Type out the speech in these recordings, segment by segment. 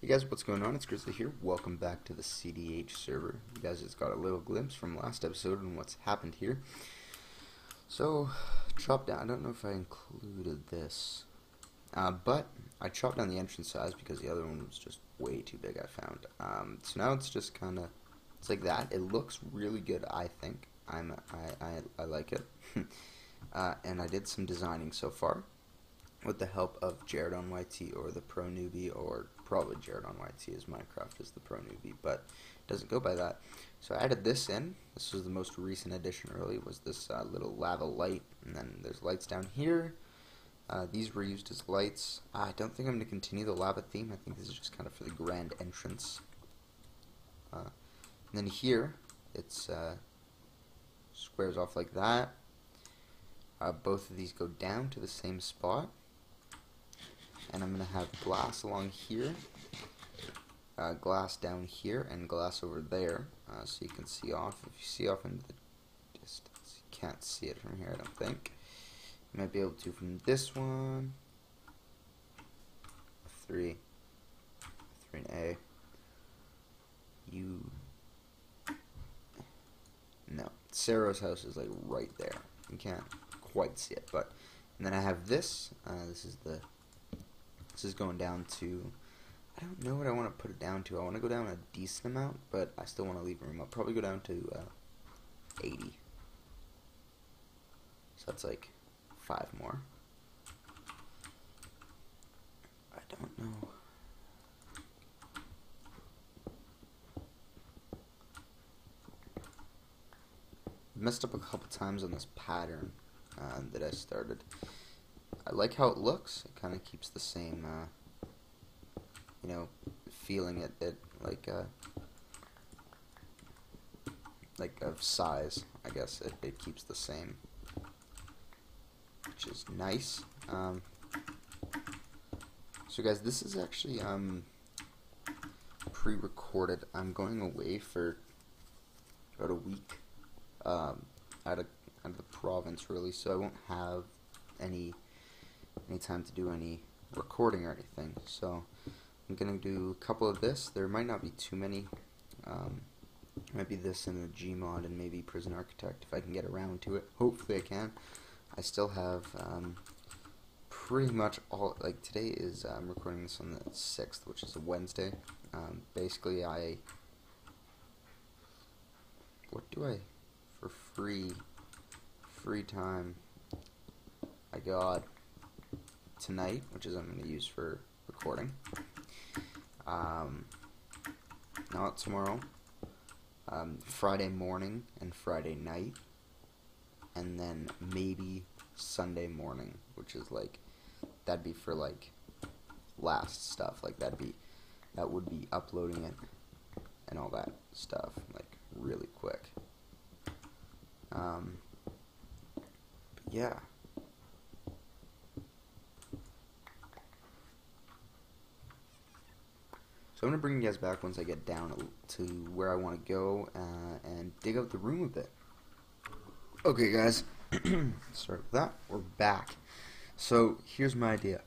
Hey guys, what's going on? It's Grizzly here. Welcome back to the CDH server. You guys just got a little glimpse from last episode and what's happened here. So, chop down. I don't know if I included this, uh, but I chopped down the entrance size because the other one was just way too big. I found. Um, so now it's just kind of it's like that. It looks really good. I think. I'm. I. I, I like it. uh, and I did some designing so far with the help of Jared on YT or the Pro Newbie or probably Jared on YT as Minecraft is the Pro Newbie, but it doesn't go by that. So I added this in. This was the most recent addition really, was this uh, little lava light, and then there's lights down here. Uh, these were used as lights. I don't think I'm going to continue the lava theme. I think this is just kind of for the grand entrance. Uh, and then here, it's uh, squares off like that. Uh, both of these go down to the same spot and I'm going to have glass along here, uh, glass down here, and glass over there, uh, so you can see off. If you see off into the distance, you can't see it from here, I don't think. You might be able to from this one. Three. Three and A. You. No. Cero's house is like right there. You can't quite see it, but. And then I have this. Uh, this is the this is going down to, I don't know what I want to put it down to. I want to go down a decent amount, but I still want to leave room. I'll probably go down to uh, 80. So that's like five more. I don't know. messed up a couple times on this pattern uh, that I started. I like how it looks. It kind of keeps the same, uh, you know, feeling it, it like, uh, like of size. I guess it, it keeps the same, which is nice. Um, so guys, this is actually um, pre-recorded. I'm going away for about a week um, out of out of the province, really, so I won't have any any time to do any recording or anything. So I'm to do a couple of this. There might not be too many. Um, might be this and the Gmod and maybe Prison Architect if I can get around to it. Hopefully I can. I still have um, pretty much all, like today is, uh, I'm recording this on the 6th, which is a Wednesday. Um, basically I, what do I, for free, free time, I got tonight, which is I'm going to use for recording. Um, not tomorrow. Um, Friday morning and Friday night, and then maybe Sunday morning, which is like that'd be for like last stuff. Like that'd be that would be uploading it and all that stuff like really quick. Um, yeah. So I'm going to bring you guys back once I get down to where I want to go uh, and dig out the room a bit. Okay guys, start with that. We're back. So here's my idea.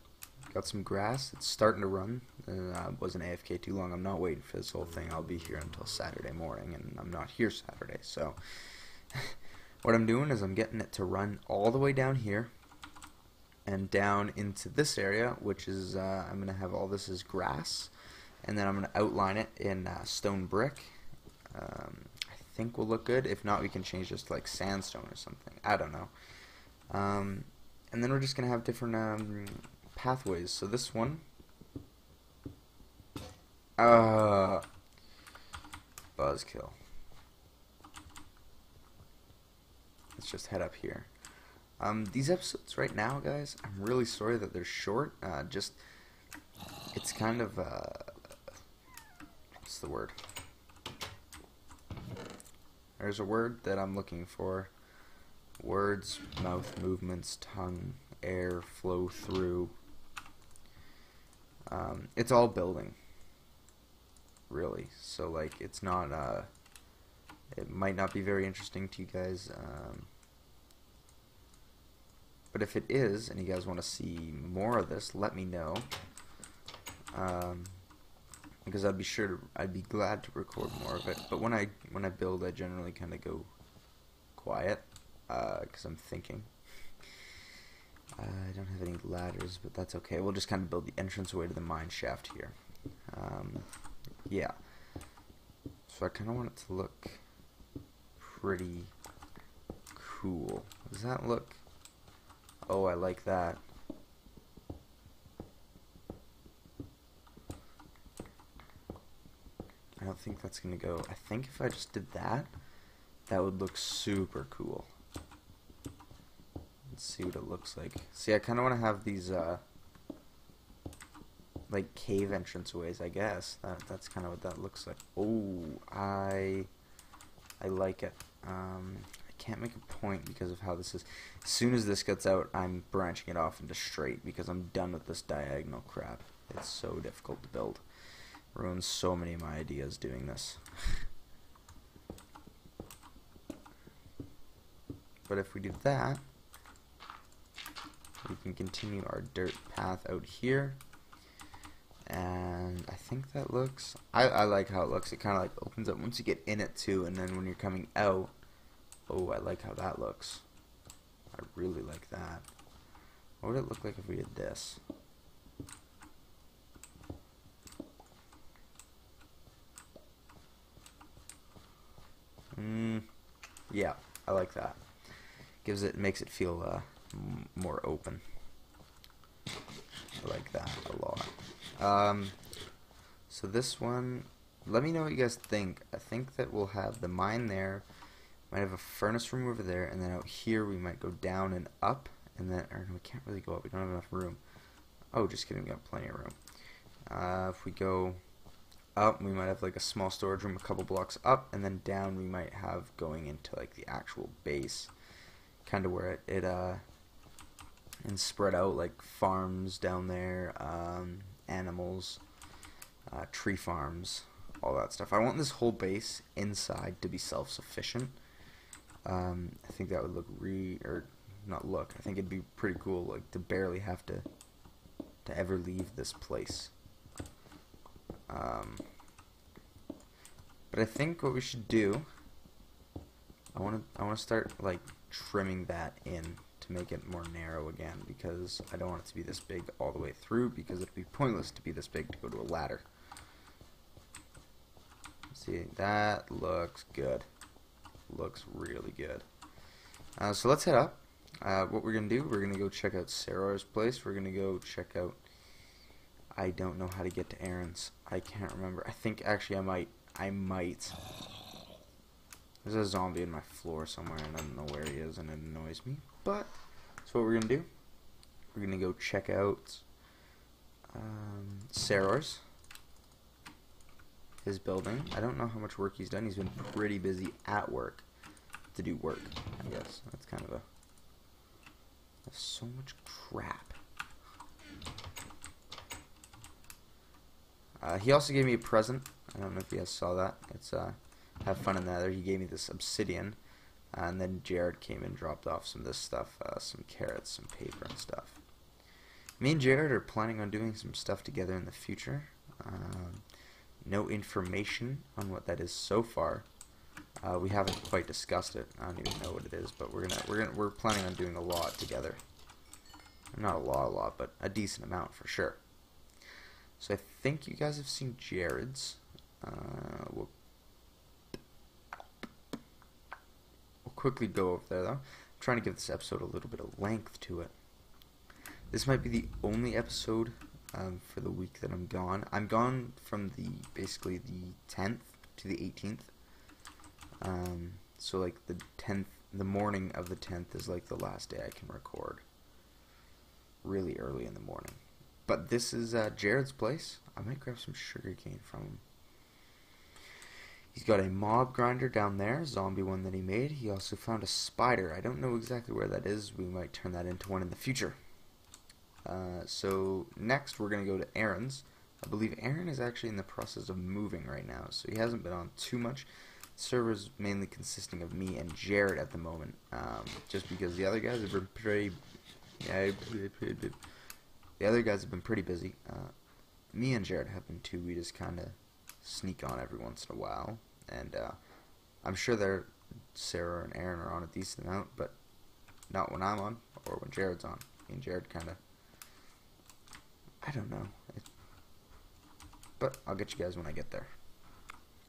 Got some grass. It's starting to run. Uh, I wasn't AFK too long. I'm not waiting for this whole thing. I'll be here until Saturday morning, and I'm not here Saturday. So what I'm doing is I'm getting it to run all the way down here and down into this area, which is uh, I'm going to have all this as grass and then I'm going to outline it in uh, stone brick. Um, I think will look good. If not, we can change this to like sandstone or something. I don't know. Um, and then we're just going to have different um, pathways. So this one. Uh, buzzkill. Let's just head up here. Um, these episodes right now, guys, I'm really sorry that they're short. Uh, just, it's kind of, uh, the word? There's a word that I'm looking for. Words, mouth movements, tongue, air, flow through. Um, it's all building, really. So, like, it's not, uh, it might not be very interesting to you guys. Um, but if it is, and you guys want to see more of this, let me know. Um, because I'd be sure to, I'd be glad to record more of it. But when I when I build, I generally kind of go quiet because uh, I'm thinking. Uh, I don't have any ladders, but that's okay. We'll just kind of build the entrance way to the mine shaft here. Um, yeah. So I kind of want it to look pretty cool. Does that look... Oh, I like that. I don't think that's going to go. I think if I just did that, that would look super cool. Let's see what it looks like. See, I kind of want to have these, uh, like, cave entranceways, I guess. That That's kind of what that looks like. Oh, I, I like it. Um, I can't make a point because of how this is. As soon as this gets out, I'm branching it off into straight because I'm done with this diagonal crap. It's so difficult to build. Ruins so many of my ideas doing this. but if we do that, we can continue our dirt path out here. And I think that looks, I, I like how it looks. It kind of like opens up once you get in it too, and then when you're coming out, oh, I like how that looks. I really like that. What would it look like if we did this? Mm, yeah, I like that. Gives it, makes it feel uh, more open. I like that a lot. Um, so this one, let me know what you guys think. I think that we'll have the mine there, might have a furnace room over there, and then out here we might go down and up, and then, or we can't really go up, we don't have enough room. Oh, just kidding, we got plenty of room. Uh, if we go up, we might have like a small storage room a couple blocks up, and then down we might have going into like the actual base, kind of where it, it uh, and spread out like farms down there, um, animals, uh, tree farms, all that stuff. I want this whole base inside to be self-sufficient. Um, I think that would look re or not look. I think it'd be pretty cool, like to barely have to to ever leave this place. Um, but I think what we should do, I want to I want to start like trimming that in to make it more narrow again because I don't want it to be this big all the way through because it'd be pointless to be this big to go to a ladder. See, that looks good. Looks really good. Uh, so let's head up. Uh, what we're going to do, we're going to go check out Cero's place. We're going to go check out... I don't know how to get to Aaron's. I can't remember. I think actually I might... I might... There's a zombie in my floor somewhere and I don't know where he is and it annoys me. But, that's what we're to do. We're to go check out um, Cero's, his building. I don't know how much work he's done. He's been pretty busy at work to do work, I guess. That's kind of a... That's so much crap. Uh, he also gave me a present. I don't know if you guys saw that. It's uh, have fun in there. He gave me this obsidian and then Jared came and dropped off some of this stuff, uh, some carrots, some paper and stuff. Me and Jared are planning on doing some stuff together in the future. Um, no information on what that is so far. Uh, we haven't quite discussed it. I don't even know what it is, but we're gonna we're gonna we're planning on doing a lot together. Not a lot, a lot, but a decent amount for sure. So I think you guys have seen Jared's. Uh, we'll quickly go over there, though. I'm trying to give this episode a little bit of length to it. This might be the only episode um, for the week that I'm gone. I'm gone from the basically the 10th to the 18th. Um, so like the 10th, the morning of the 10th is like the last day I can record. Really early in the morning. But this is uh, Jared's place. I might grab some sugar cane from him. He's got a mob grinder down there, zombie one that he made. He also found a spider. I don't know exactly where that is. We might turn that into one in the future. Uh, so next we're going to go to Aaron's. I believe Aaron is actually in the process of moving right now, so he hasn't been on too much. The server's mainly consisting of me and Jared at the moment, um, just because the other guys have been pretty... The other guys have been pretty busy. Uh, me and Jared have been too. We just kind of sneak on every once in a while, and uh, I'm sure they're Cero and Aaron are on a decent amount, but not when I'm on or when Jared's on. Me and Jared kind of, I don't know, it, but I'll get you guys when I get there.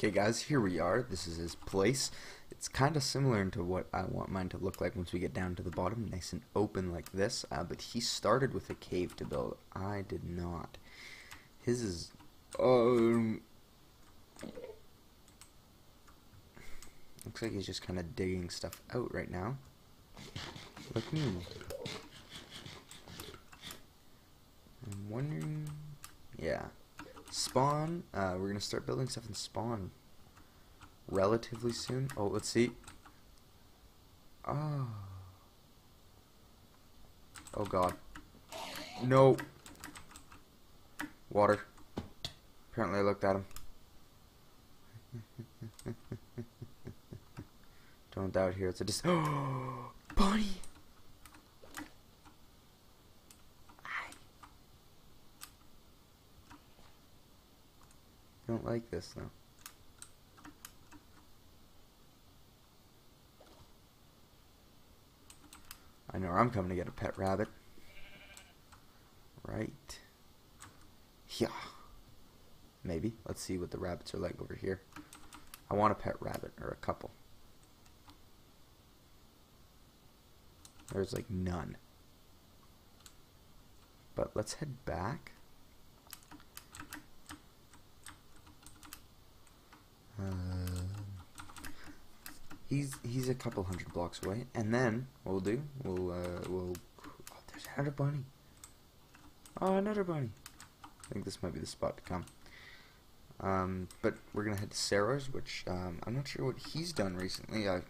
Okay, guys, here we are. This is his place. It's kind of similar to what I want mine to look like once we get down to the bottom, nice and open like this. Uh, but he started with a cave to build. I did not. His is, um, looks like he's just kind of digging stuff out right now. Like me. I'm wondering, yeah. Spawn, uh, we're gonna start building stuff in Spawn relatively soon. Oh, let's see. Oh. Oh god. No. Water. Apparently I looked at him. Don't doubt here. It's a just. Oh, don't like this though. I know I'm coming to get a pet rabbit. Right. Yeah. Maybe. Let's see what the rabbits are like over here. I want a pet rabbit, or a couple. There's like none. But let's head back. He's he's a couple hundred blocks away, and then what we'll do we'll uh, we'll. Oh, there's another bunny. Oh, another bunny. I think this might be the spot to come. Um, but we're gonna head to Cero's, which um, I'm not sure what he's done recently. I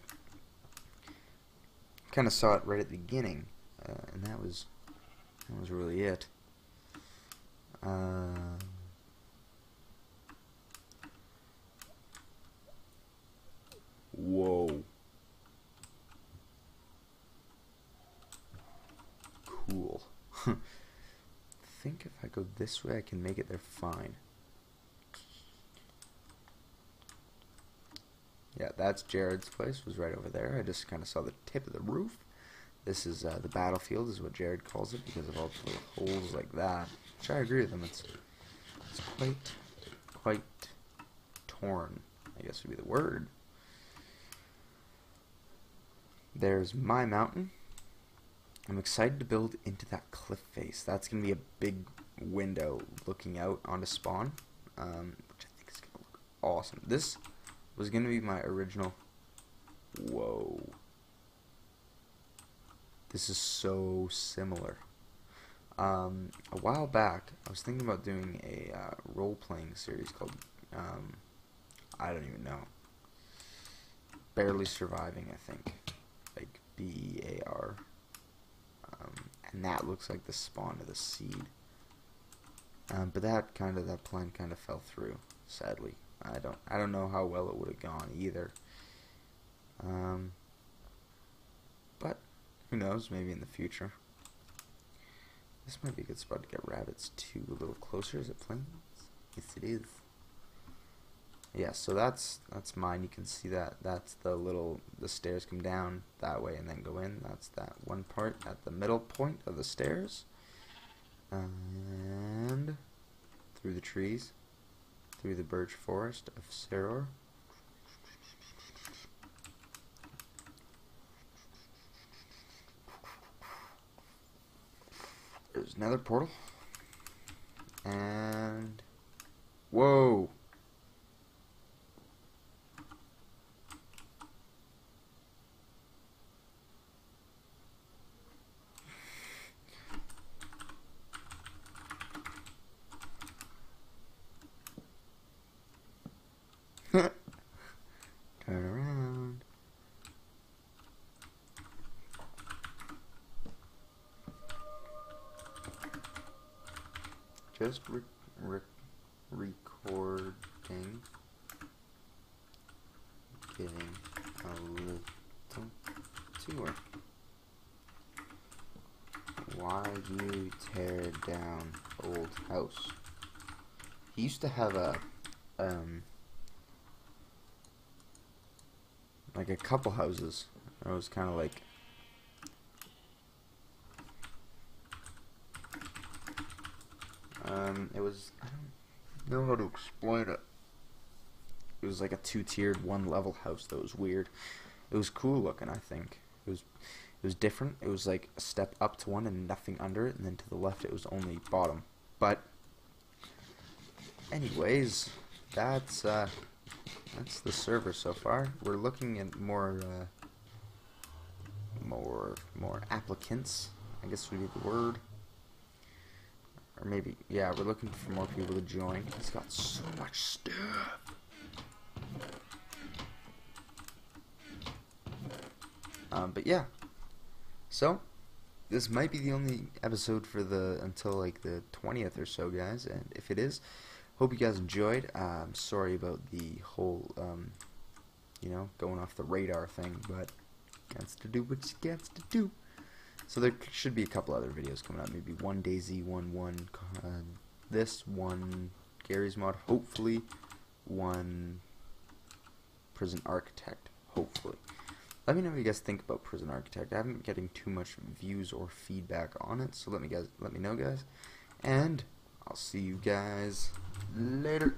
kind of saw it right at the beginning, uh, and that was that was really it. Uh, Whoa. Cool. think if I go this way, I can make it there fine. Yeah, that's Jared's place, was right over there. I just kind of saw the tip of the roof. This is uh, the battlefield, is what Jared calls it, because of all the little holes like that. Which I agree with him, it's, it's quite, quite torn, I guess would be the word. There's my mountain. I'm excited to build into that cliff face. That's going to be a big window looking out onto spawn, um, which I think is going to look awesome. This was going to be my original... Whoa. This is so similar. Um, a while back, I was thinking about doing a uh, role-playing series called, um, I don't even know, Barely Surviving, I think. B A R. Um, and that looks like the spawn of the seed. Um, but that kind of that plan kind of fell through, sadly. I don't I don't know how well it would have gone either. Um, but who knows? Maybe in the future. This might be a good spot to get rabbits too. A little closer. Is it plains? Yes, it is yeah so that's that's mine. You can see that that's the little the stairs come down that way and then go in. That's that one part at the middle point of the stairs. And through the trees through the birch forest of Cero. There's another portal. And whoa just re re recording, getting a little tour. Why you tear down old house? He used to have a um, like a couple houses. I was kind of like. Um, it was. I don't know how to explain it. It was like a two-tiered, one-level house that was weird. It was cool looking. I think it was. It was different. It was like a step up to one and nothing under it, and then to the left it was only bottom. But, anyways, that's uh, that's the server so far. We're looking at more uh, more more applicants. I guess would be the word. Or maybe yeah, we're looking for more people to join. He's got so much stuff. Um, but yeah. So, this might be the only episode for the until like the 20th or so, guys. And if it is, hope you guys enjoyed. I'm sorry about the whole, um, you know, going off the radar thing, but gets to do what you gets to do. So there should be a couple other videos coming up. Maybe one DayZ, one one uh, this, one Garry's Mod. Hopefully, one Prison Architect. Hopefully. Let me know what you guys think about Prison Architect. I haven't been getting too much views or feedback on it, so let me guys let me know, guys. And I'll see you guys later.